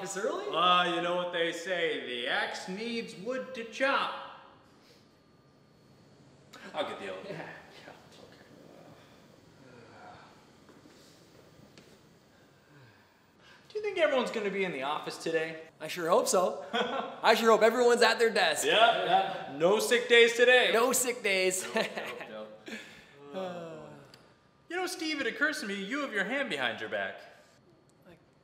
office early? Ah, you know what they say, the axe needs wood to chop. I'll get the elevator. Yeah. Okay. Do you think everyone's gonna be in the office today? I sure hope so. I sure hope everyone's at their desk. Yeah, yeah. No sick days today. No sick days. You know, Steve, it occurs to me you have your hand behind your back.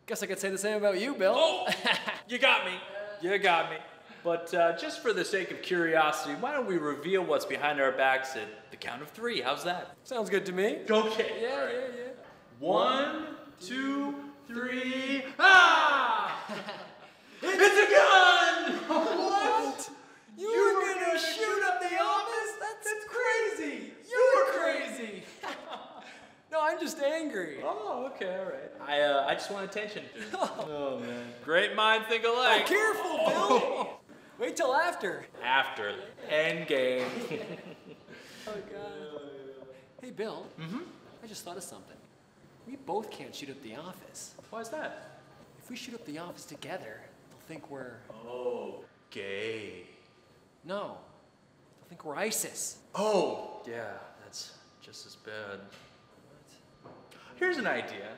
Guess I could say the same about you, Bill. Oh, you got me. You got me. But uh, just for the sake of curiosity, why don't we reveal what's behind our backs at the count of three? How's that? Sounds good to me. Okay. Yeah, yeah, yeah. One, two, three. Ah! it's a gun! What? You, You were were gonna, gonna shoot up the office? That's, crazy. You're crazy. no, I'm just angry. Oh, okay, all right. I, uh, I just want attention. oh, man. Great mind think alike. Careful, Bill. Wait till after. After end game. Oh God. Hey, Bill. Mm-hmm. I just thought of something. We both can't shoot up the office. Why is that? If we shoot up the office together, they'll think we're Oh, gay. no. They'll think we're ISIS. Oh, yeah, that's just as bad. Here's an idea.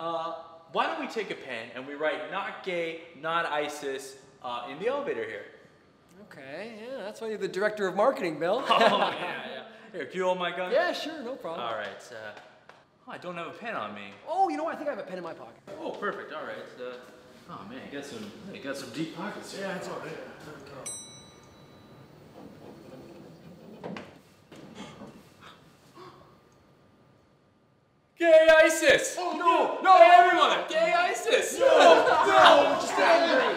Uh, why don't we take a pen and we write not gay, not ISIS uh, in the elevator here? Okay, yeah, that's why you're the director of marketing, Bill. Oh, yeah, yeah. Here, can you hold my gun? yeah, sure, no problem. All right. Uh, oh, I don't have a pen on me. Oh, you know what? I think I have a pen in my pocket. Oh, perfect. All right. Uh, oh man, you got some, you got some deep pockets. Here. Yeah, it's all right. Gay ISIS! Oh no! No, everyone! Gay ISIS! No! No, just angry.